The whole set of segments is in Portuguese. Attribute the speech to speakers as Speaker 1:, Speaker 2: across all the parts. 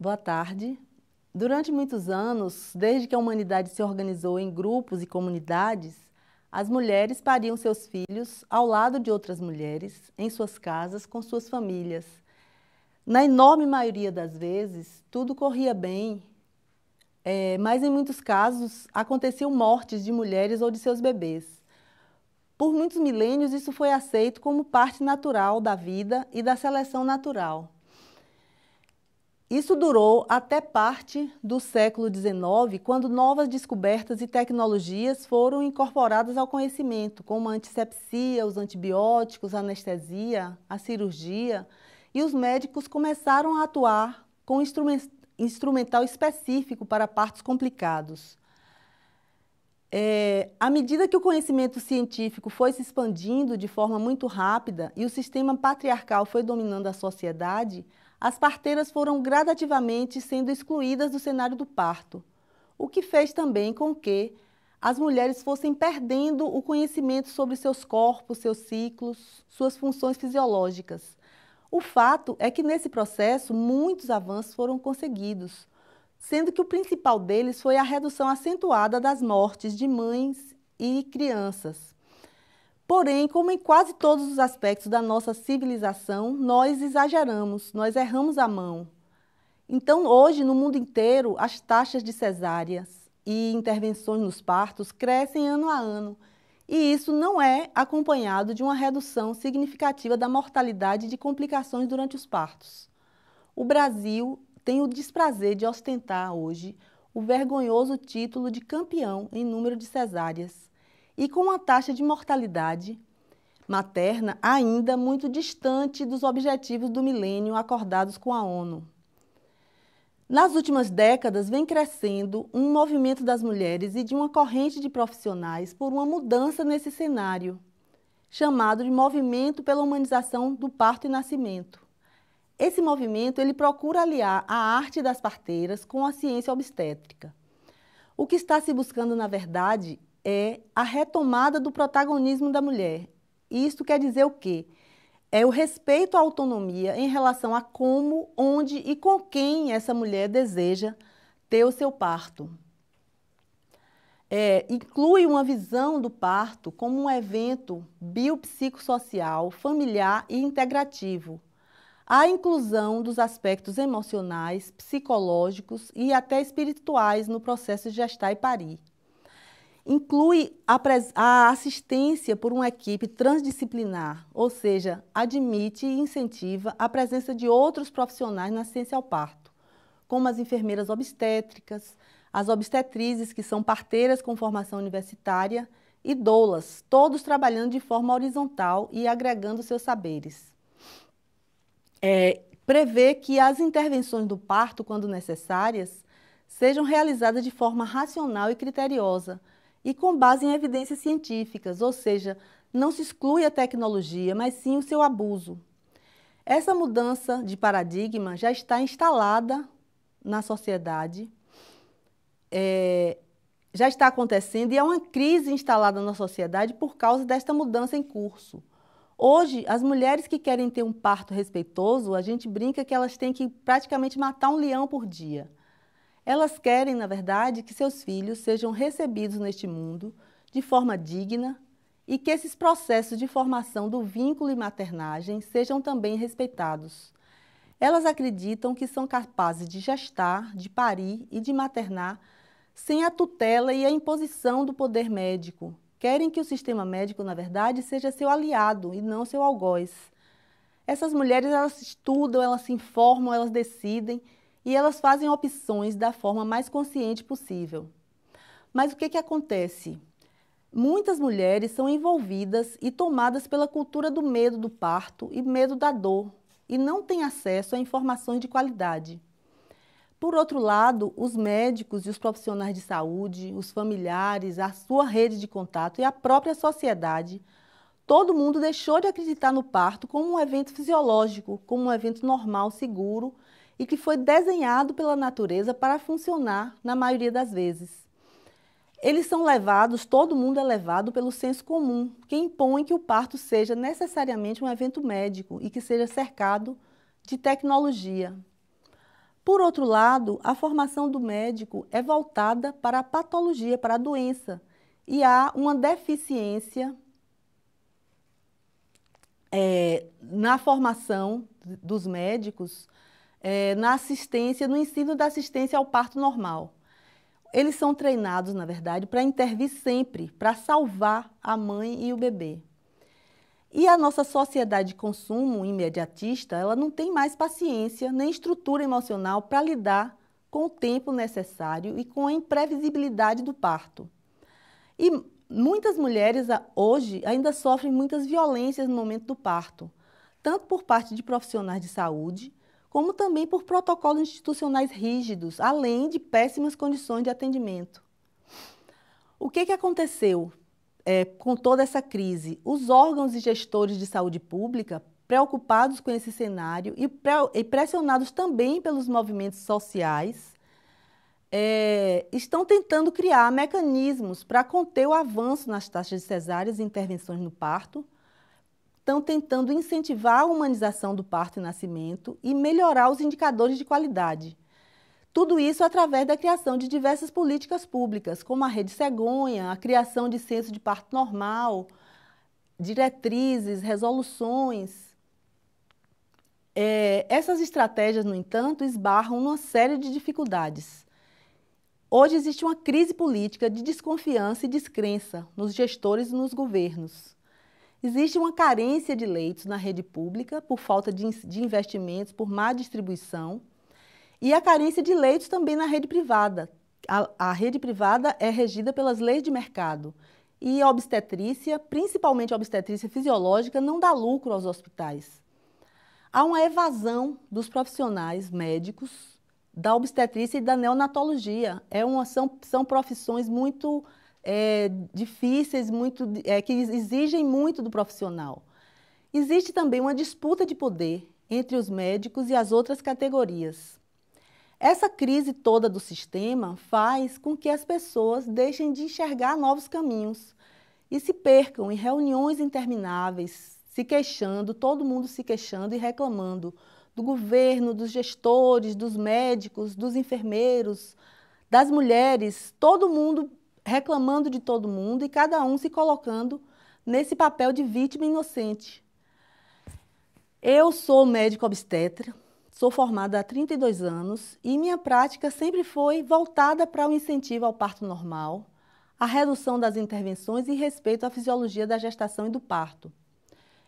Speaker 1: Boa tarde. Durante muitos anos, desde que a humanidade se organizou em grupos e comunidades, as mulheres pariam seus filhos ao lado de outras mulheres, em suas casas, com suas famílias. Na enorme maioria das vezes, tudo corria bem, é, mas em muitos casos aconteciam mortes de mulheres ou de seus bebês. Por muitos milênios, isso foi aceito como parte natural da vida e da seleção natural. Isso durou até parte do século XIX, quando novas descobertas e tecnologias foram incorporadas ao conhecimento, como a antisepsia, os antibióticos, a anestesia, a cirurgia, e os médicos começaram a atuar com instrumental específico para partos complicados. É, à medida que o conhecimento científico foi se expandindo de forma muito rápida e o sistema patriarcal foi dominando a sociedade, as parteiras foram gradativamente sendo excluídas do cenário do parto, o que fez também com que as mulheres fossem perdendo o conhecimento sobre seus corpos, seus ciclos, suas funções fisiológicas. O fato é que nesse processo muitos avanços foram conseguidos, sendo que o principal deles foi a redução acentuada das mortes de mães e crianças, Porém, como em quase todos os aspectos da nossa civilização, nós exageramos, nós erramos a mão. Então, hoje, no mundo inteiro, as taxas de cesáreas e intervenções nos partos crescem ano a ano, e isso não é acompanhado de uma redução significativa da mortalidade de complicações durante os partos. O Brasil tem o desprazer de ostentar hoje o vergonhoso título de campeão em número de cesáreas e com uma taxa de mortalidade materna ainda muito distante dos objetivos do milênio acordados com a ONU. Nas últimas décadas, vem crescendo um movimento das mulheres e de uma corrente de profissionais por uma mudança nesse cenário, chamado de Movimento pela Humanização do Parto e Nascimento. Esse movimento ele procura aliar a arte das parteiras com a ciência obstétrica. O que está se buscando, na verdade, é a retomada do protagonismo da mulher. Isto quer dizer o quê? É o respeito à autonomia em relação a como, onde e com quem essa mulher deseja ter o seu parto. É, inclui uma visão do parto como um evento biopsicossocial, familiar e integrativo. A inclusão dos aspectos emocionais, psicológicos e até espirituais no processo de gestar e parir inclui a, a, assistência por uma equipe transdisciplinar, ou seja, admite e incentiva a presença de outros profissionais na ciência ao parto, como as enfermeiras obstétricas, as obstetrizes, que são parteiras com formação universitária, e doulas, todos trabalhando de forma horizontal e agregando seus saberes. É, prevê que as intervenções do parto, quando necessárias, sejam realizadas de forma racional e criteriosa, e com base em evidências científicas, ou seja, não se exclui a tecnologia, mas sim o seu abuso. Essa mudança de paradigma já está instalada na sociedade, é, já está acontecendo e é uma crise instalada na sociedade por causa desta mudança em curso. Hoje, as mulheres que querem ter um parto respeitoso, a gente brinca que elas têm que praticamente matar um leão por dia. Elas querem, na verdade, que seus filhos sejam recebidos neste mundo de forma digna e que esses processos de formação do vínculo e maternagem sejam também respeitados. Elas acreditam que são capazes de gestar, de parir e de maternar sem a tutela e a imposição do poder médico. Querem que o sistema médico, na verdade, seja seu aliado e não seu algoz. Essas mulheres, elas estudam, elas se informam, elas decidem e elas fazem opções da forma mais consciente possível. Mas o que, que acontece? Muitas mulheres são envolvidas e tomadas pela cultura do medo do parto e medo da dor e não têm acesso a informações de qualidade. Por outro lado, os médicos e os profissionais de saúde, os familiares, a sua rede de contato e a própria sociedade, todo mundo deixou de acreditar no parto como um evento fisiológico, como um evento normal, seguro e que foi desenhado pela natureza para funcionar na maioria das vezes. Eles são levados, todo mundo é levado pelo senso comum, que impõe que o parto seja necessariamente um evento médico e que seja cercado de tecnologia. Por outro lado, a formação do médico é voltada para a patologia, para a doença, e há uma deficiência é, na formação dos médicos, é, na assistência, no ensino da assistência ao parto normal. Eles são treinados, na verdade, para intervir sempre, para salvar a mãe e o bebê. E a nossa sociedade de consumo imediatista, ela não tem mais paciência nem estrutura emocional para lidar com o tempo necessário e com a imprevisibilidade do parto. E muitas mulheres hoje ainda sofrem muitas violências no momento do parto, tanto por parte de profissionais de saúde, como também por protocolos institucionais rígidos, além de péssimas condições de atendimento. O que, que aconteceu? é, com toda essa crise, os órgãos e gestores de saúde pública, preocupados com esse cenário e, pre e pressionados também pelos movimentos sociais, é, estão tentando criar mecanismos para conter o avanço nas taxas de cesáreas e intervenções no parto, estão tentando incentivar a humanização do parto e nascimento e melhorar os indicadores de qualidade. Tudo isso através da criação de diversas políticas públicas, como a Rede Cegonha, a criação de censo de parto normal, diretrizes, resoluções. É, essas estratégias, no entanto, esbarram numa série de dificuldades. Hoje existe uma crise política de desconfiança e descrença nos gestores e nos governos. Existe uma carência de leitos na rede pública por falta de, investimentos, por má distribuição e a carência de leitos também na rede privada. A, a rede privada é regida pelas leis de mercado. E a obstetrícia, principalmente a obstetrícia fisiológica, não dá lucro aos hospitais. Há uma evasão dos profissionais médicos da obstetrícia e da neonatologia. É uma, são, são profissões muito é, difíceis, muito, é, que exigem muito do profissional. Existe também uma disputa de poder entre os médicos e as outras categorias. Essa crise toda do sistema faz com que as pessoas deixem de enxergar novos caminhos e se percam em reuniões intermináveis, se queixando, todo mundo se queixando e reclamando do governo, dos gestores, dos médicos, dos enfermeiros, das mulheres, todo mundo reclamando de todo mundo e cada um se colocando nesse papel de vítima inocente. Eu sou médico obstetra, Sou formada há 32 anos e minha prática sempre foi voltada para o incentivo ao parto normal, a redução das intervenções e respeito à fisiologia da gestação e do parto.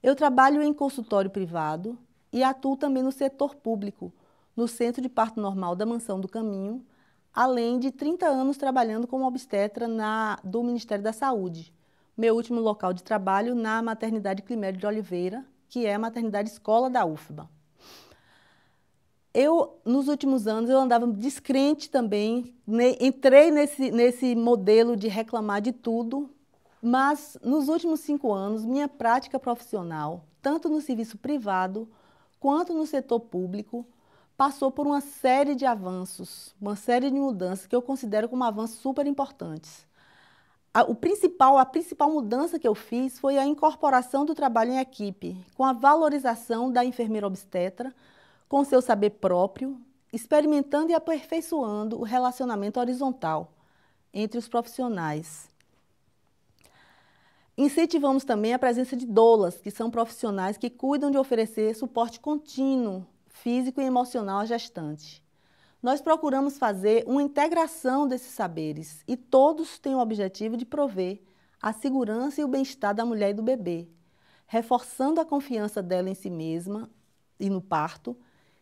Speaker 1: Eu trabalho em consultório privado e atuo também no setor público, no Centro de Parto Normal da Mansão do Caminho, além de 30 anos trabalhando como obstetra na, do Ministério da Saúde. Meu último local de trabalho na Maternidade Climério de Oliveira, que é a maternidade escola da UFBA. Eu, nos últimos anos, eu andava descrente também, ne, entrei nesse, nesse modelo de reclamar de tudo, mas nos últimos cinco anos, minha prática profissional, tanto no serviço privado quanto no setor público, passou por uma série de avanços, uma série de mudanças que eu considero como avanços super importantes. A, o principal, a principal mudança que eu fiz foi a incorporação do trabalho em equipe, com a valorização da enfermeira obstetra, com seu saber próprio, experimentando e aperfeiçoando o relacionamento horizontal entre os profissionais. Incentivamos também a presença de doulas, que são profissionais que cuidam de oferecer suporte contínuo, físico e emocional à gestante. Nós procuramos fazer uma integração desses saberes e todos têm o objetivo de prover a segurança e o bem-estar da mulher e do bebê, reforçando a confiança dela em si mesma e no parto,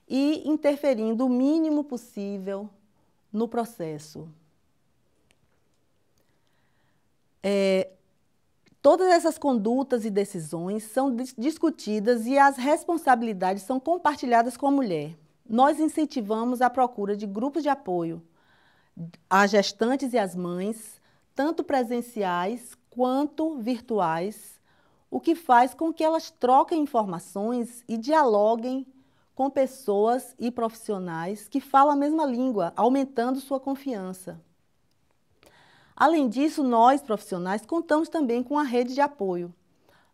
Speaker 1: e interferindo o mínimo possível no processo. É, todas essas condutas e decisões são discutidas e as responsabilidades são compartilhadas com a mulher. Nós incentivamos a procura de grupos de apoio às gestantes e às mães, tanto presenciais quanto virtuais, o que faz com que elas troquem informações e dialoguem com pessoas e profissionais que falam a mesma língua, aumentando sua confiança. Além disso, nós, profissionais, contamos também com a rede de apoio.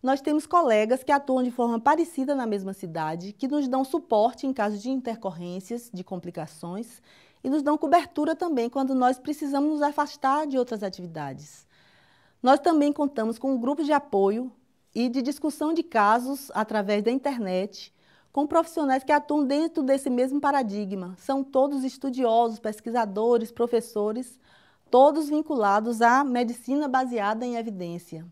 Speaker 1: Nós temos colegas que atuam de forma parecida na mesma cidade, que nos dão suporte em caso de intercorrências, de complicações, e nos dão cobertura também quando nós precisamos nos afastar de outras atividades. Nós também contamos com um grupo de apoio e de discussão de casos através da internet, com profissionais que atuam dentro desse mesmo paradigma. São todos estudiosos, pesquisadores, professores, todos vinculados à medicina baseada em evidência.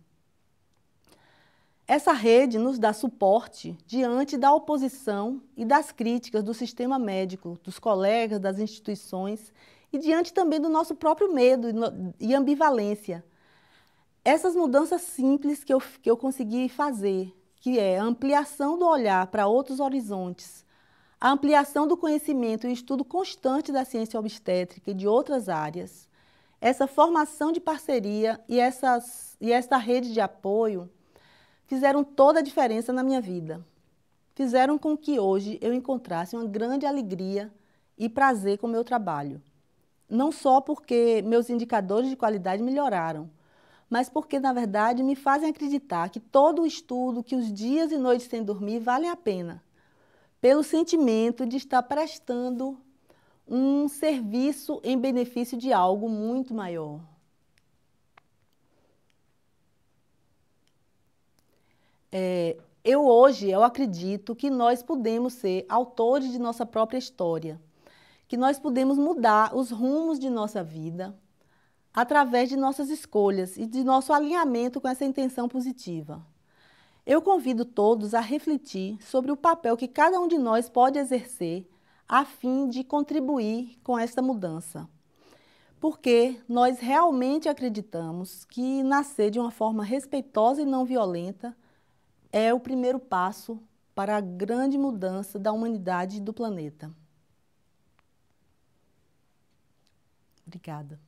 Speaker 1: Essa rede nos dá suporte diante da oposição e das críticas do sistema médico, dos colegas, das instituições e diante também do nosso próprio medo e ambivalência. Essas mudanças simples que eu, que eu consegui fazer, que é a ampliação do olhar para outros horizontes, a ampliação do conhecimento e estudo constante da ciência obstétrica e de outras áreas, essa formação de parceria e, essas, e essa rede de apoio fizeram toda a diferença na minha vida. Fizeram com que hoje eu encontrasse uma grande alegria e prazer com o meu trabalho. Não só porque meus indicadores de qualidade melhoraram, mas porque, na verdade, me fazem acreditar que todo o estudo, que os dias e noites sem dormir valem a pena, pelo sentimento de estar prestando um serviço em benefício de algo muito maior. É, eu hoje, eu acredito que nós podemos ser autores de nossa própria história, que nós podemos mudar os rumos de nossa vida através de nossas escolhas e de nosso alinhamento com essa intenção positiva. Eu convido todos a refletir sobre o papel que cada um de nós pode exercer a fim de contribuir com esta mudança. Porque nós realmente acreditamos que nascer de uma forma respeitosa e não violenta é o primeiro passo para a grande mudança da humanidade e do planeta. Obrigada.